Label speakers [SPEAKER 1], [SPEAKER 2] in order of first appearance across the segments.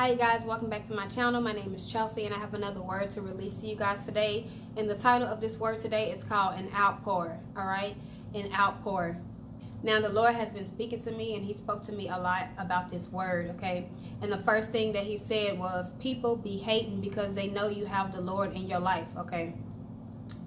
[SPEAKER 1] Hi you guys, welcome back to my channel. My name is Chelsie and I have another word to release to you guys today. And the title of this word today is called an outpour, all right? An outpour. Now the Lord has been speaking to me and he spoke to me a lot about this word, okay? And the first thing that he said was people be hating because they know you have the Lord in your life, okay?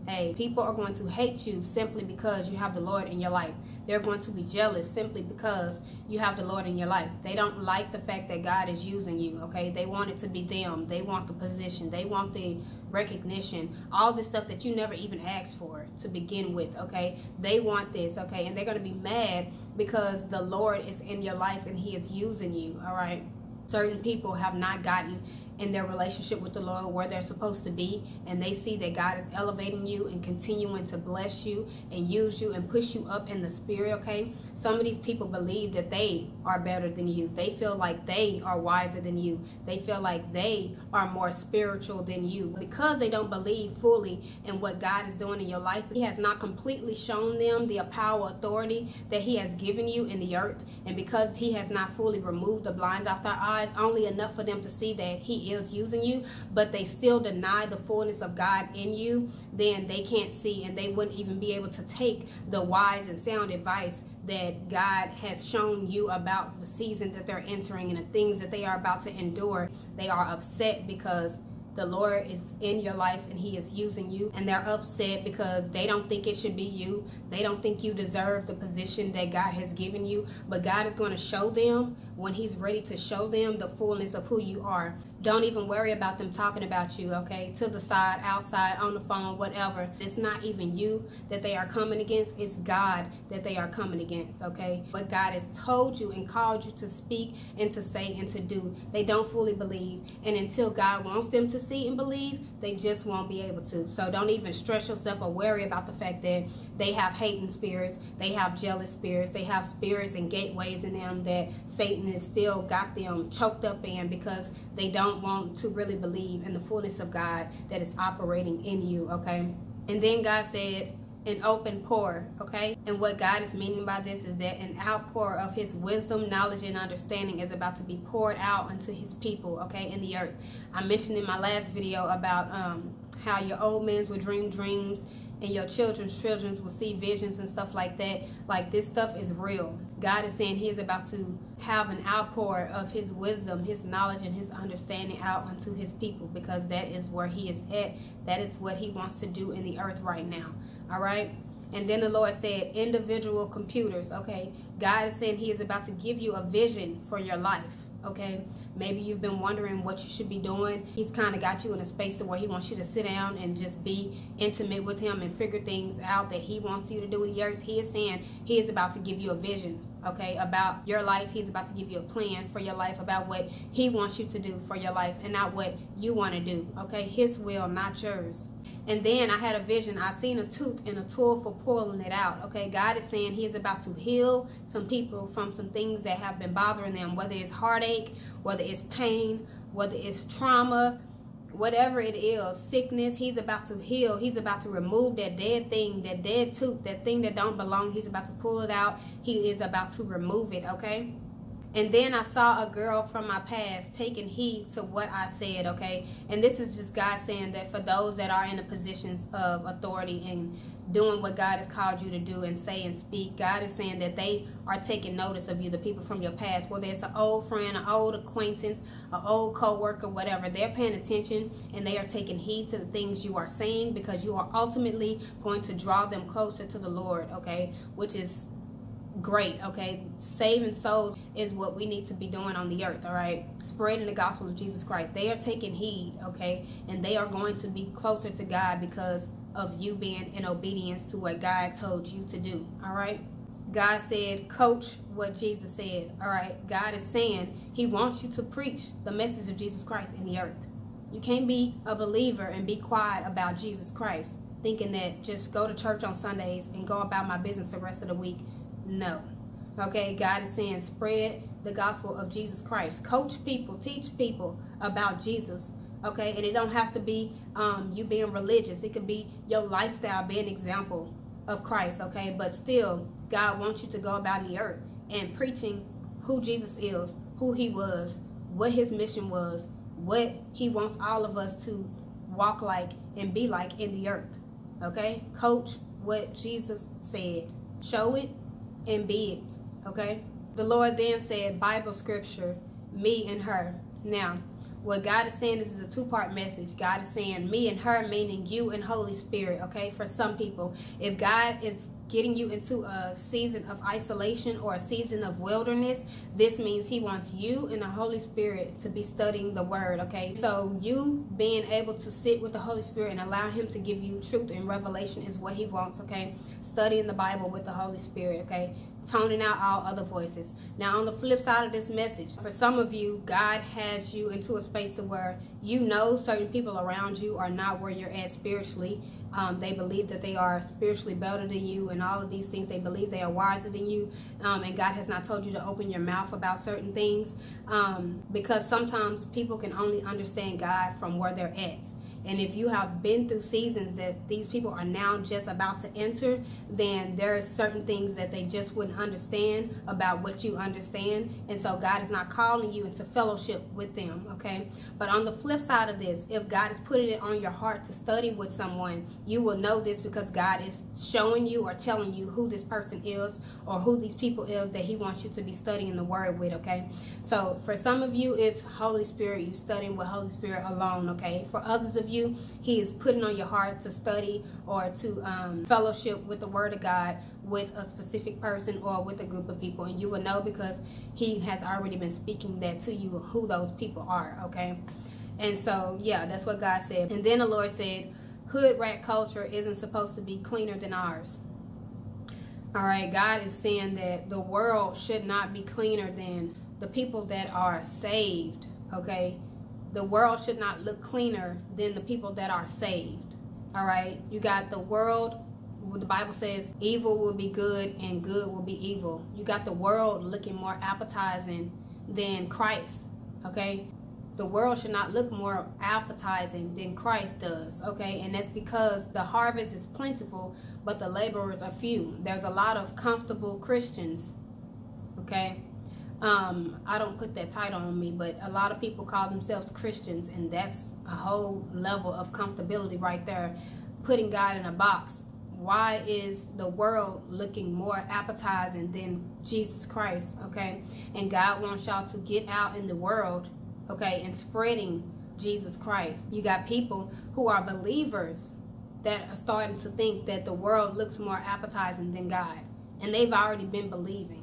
[SPEAKER 1] Hey, people are going to hate you simply because you have the Lord in your life. They're going to be jealous simply because you have the Lord in your life. They don't like the fact that God is using you, okay? They want it to be them. They want the position. They want the recognition. All the stuff that you never even asked for to begin with, okay? They want this, okay? And they're going to be mad because the Lord is in your life and he is using you, all right? Certain people have not gotten in their relationship with the Lord where they're supposed to be and they see that God is elevating you and continuing to bless you and use you and push you up in the spirit, okay? Some of these people believe that they are better than you. They feel like they are wiser than you. They feel like they are more spiritual than you because they don't believe fully in what God is doing in your life. He has not completely shown them the power authority that he has given you in the earth and because he has not fully removed the blinds off their eyes, only enough for them to see that he is using you, but they still deny the fullness of God in you, then they can't see and they wouldn't even be able to take the wise and sound advice that God has shown you about the season that they're entering and the things that they are about to endure. They are upset because the Lord is in your life and he is using you and they're upset because they don't think it should be you. They don't think you deserve the position that God has given you, but God is going to show them when he's ready to show them the fullness of who you are. Don't even worry about them talking about you, okay? To the side, outside, on the phone, whatever. It's not even you that they are coming against. It's God that they are coming against, okay? What God has told you and called you to speak and to say and to do, they don't fully believe. And until God wants them to see and believe, they just won't be able to. So don't even stress yourself or worry about the fact that they have hating spirits, they have jealous spirits, they have spirits and gateways in them that Satan has still got them choked up in because they don't want to really believe in the fullness of God that is operating in you, okay? And then God said, an open pour, okay? And what God is meaning by this is that an outpour of his wisdom, knowledge, and understanding is about to be poured out into his people, okay, in the earth. I mentioned in my last video about um, how your old men will dream dreams and your children's children will see visions and stuff like that. Like this stuff is real. God is saying he is about to have an outpour of his wisdom, his knowledge, and his understanding out unto his people because that is where he is at. That is what he wants to do in the earth right now. All right. And then the Lord said, individual computers. Okay. God is saying he is about to give you a vision for your life okay maybe you've been wondering what you should be doing. He's kind of got you in a space where he wants you to sit down and just be intimate with him and figure things out that he wants you to do. The earth he is saying he is about to give you a vision okay about your life. He's about to give you a plan for your life about what he wants you to do for your life and not what you want to do okay? His will not yours and then I had a vision. I seen a tooth and a tool for pulling it out. Okay, God is saying He is about to heal some people from some things that have been bothering them, whether it's heartache, whether it's pain, whether it's trauma, whatever it is, sickness. He's about to heal. He's about to remove that dead thing, that dead tooth, that thing that don't belong. He's about to pull it out. He is about to remove it. Okay. And then I saw a girl from my past taking heed to what I said, okay? And this is just God saying that for those that are in the positions of authority and doing what God has called you to do and say and speak, God is saying that they are taking notice of you, the people from your past, whether it's an old friend, an old acquaintance, an old co-worker, whatever. They're paying attention and they are taking heed to the things you are saying because you are ultimately going to draw them closer to the Lord, okay? Which is great okay? Saving souls is what we need to be doing on the earth all right? Spreading the gospel of jesus christ. They are taking heed okay? And they are going to be closer to god because of you being in obedience to what god told you to do all right? God said coach what jesus said all right? God is saying he wants you to preach the message of jesus christ in the earth. You can't be a believer and be quiet about jesus christ thinking that just go to church on sundays and go about my business the rest of the week no. Okay, God is saying spread the gospel of Jesus Christ. Coach people, teach people about Jesus. Okay, and it don't have to be um, you being religious. It could be your lifestyle being an example of Christ. Okay, but still, God wants you to go about the earth and preaching who Jesus is, who he was, what his mission was, what he wants all of us to walk like and be like in the earth. Okay? Coach what Jesus said. Show it and be it. Okay? The Lord then said, Bible scripture, me and her. Now, what God is saying this is a two-part message. God is saying me and her, meaning you and Holy Spirit, okay? For some people, if God is getting you into a season of isolation or a season of wilderness, this means he wants you and the Holy Spirit to be studying the word, okay? So you being able to sit with the Holy Spirit and allow him to give you truth and revelation is what he wants, okay? Studying the Bible with the Holy Spirit, okay? toning out all other voices. Now, on the flip side of this message, for some of you, God has you into a space to where you know certain people around you are not where you're at spiritually. Um, they believe that they are spiritually better than you and all of these things. They believe they are wiser than you. Um, and God has not told you to open your mouth about certain things um, because sometimes people can only understand God from where they're at. And if you have been through seasons that these people are now just about to enter, then there are certain things that they just wouldn't understand about what you understand. And so God is not calling you into fellowship with them, okay? But on the flip side of this, if God is putting it on your heart to study with someone, you will know this because God is showing you or telling you who this person is or who these people is that he wants you to be studying the word with, okay? So for some of you, it's Holy Spirit. You studying with Holy Spirit alone, okay? For others of you, you, he is putting on your heart to study or to um, fellowship with the Word of God with a specific person or with a group of people. And you will know because he has already been speaking that to you who those people are, okay? And so, yeah, that's what God said. And then the Lord said, hood rat culture isn't supposed to be cleaner than ours. All right, God is saying that the world should not be cleaner than the people that are saved, okay? The world should not look cleaner than the people that are saved. All right. You got the world. The Bible says evil will be good and good will be evil. You got the world looking more appetizing than Christ. Okay. The world should not look more appetizing than Christ does. Okay. And that's because the harvest is plentiful, but the laborers are few. There's a lot of comfortable Christians. Okay um, I don't put that title on me, but a lot of people call themselves Christians, and that's a whole level of comfortability right there, putting God in a box. Why is the world looking more appetizing than Jesus Christ? Okay, and God wants y'all to get out in the world, okay, and spreading Jesus Christ. You got people who are believers that are starting to think that the world looks more appetizing than God, and they've already been believing.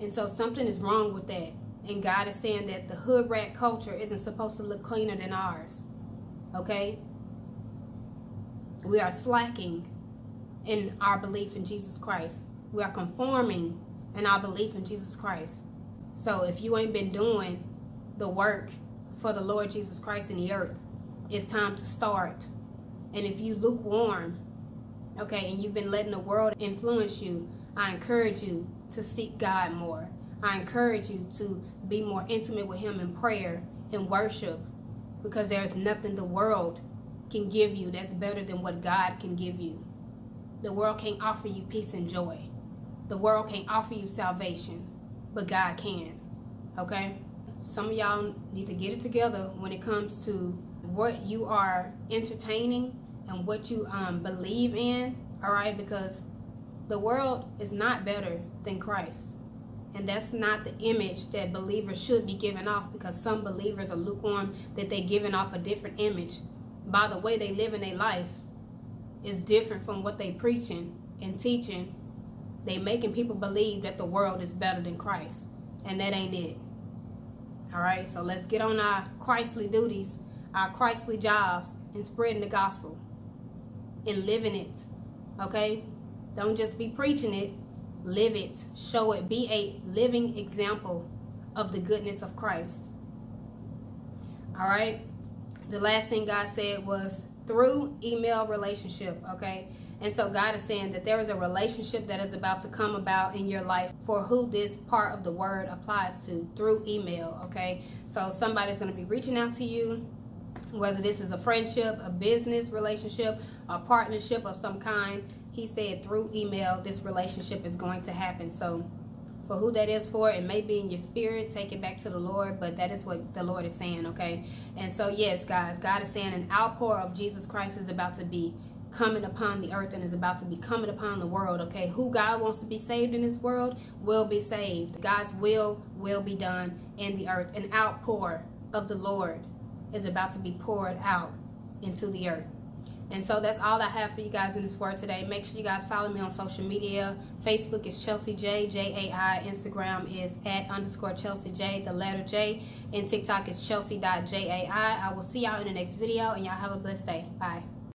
[SPEAKER 1] And so something is wrong with that. And God is saying that the hood rat culture isn't supposed to look cleaner than ours. Okay? We are slacking in our belief in Jesus Christ. We are conforming in our belief in Jesus Christ. So if you ain't been doing the work for the Lord Jesus Christ in the earth, it's time to start. And if you lukewarm, okay, and you've been letting the world influence you, I encourage you to seek God more. I encourage you to be more intimate with Him in prayer and worship because there's nothing the world can give you that's better than what God can give you. The world can't offer you peace and joy. The world can't offer you salvation, but God can. Okay? Some of y'all need to get it together when it comes to what you are entertaining and what you um, believe in. All right? Because the world is not better than Christ. And that's not the image that believers should be giving off because some believers are lukewarm that they're giving off a different image. By the way they live in their life is different from what they preaching and teaching. They making people believe that the world is better than Christ. And that ain't it. All right, so let's get on our Christly duties, our Christly jobs, and spreading the gospel and living it. Okay? Don't just be preaching it, live it, show it, be a living example of the goodness of Christ. All right. The last thing God said was through email relationship, okay? And so God is saying that there is a relationship that is about to come about in your life for who this part of the word applies to through email, okay? So somebody's going to be reaching out to you, whether this is a friendship, a business relationship, a partnership of some kind, he said through email this relationship is going to happen. So for who that is for. It may be in your spirit, take it back to the Lord, but that is what the Lord is saying, okay? And so, yes, guys, God is saying an outpour of Jesus Christ is about to be coming upon the earth and is about to be coming upon the world, okay? Who God wants to be saved in this world will be saved. God's will will be done in the earth. An outpour of the Lord is about to be poured out into the earth. And so that's all I have for you guys in this word today. Make sure you guys follow me on social media. Facebook is Chelsie J, J A I. Instagram is at underscore Chelsie J, the letter J. And TikTok is Chelsie.jai. I will see y'all in the next video, and y'all have a blessed day. Bye.